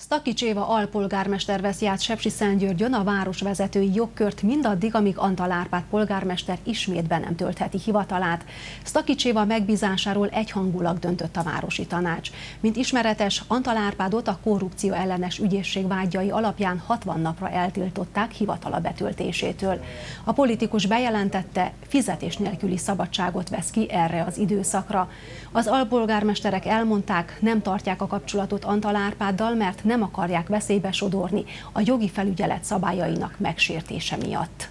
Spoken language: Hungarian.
Stakics Éva alpolgármester veszi át Sepsi Szentgyörgyön a városvezetői jogkört mindaddig, amíg Antal Árpád polgármester ismét be nem töltheti hivatalát. Stakics Éva megbízásáról egyhangulag döntött a városi tanács. Mint ismeretes, Antal Árpádot a korrupció ellenes ügyészség vágyai alapján 60 napra eltiltották hivatala betöltésétől. A politikus bejelentette, fizetés nélküli szabadságot vesz ki erre az időszakra. Az alpolgármesterek elmondták, nem tartják a kapcsolatot Antal Árpáddal, mert nem akarják veszélybe sodorni a jogi felügyelet szabályainak megsértése miatt.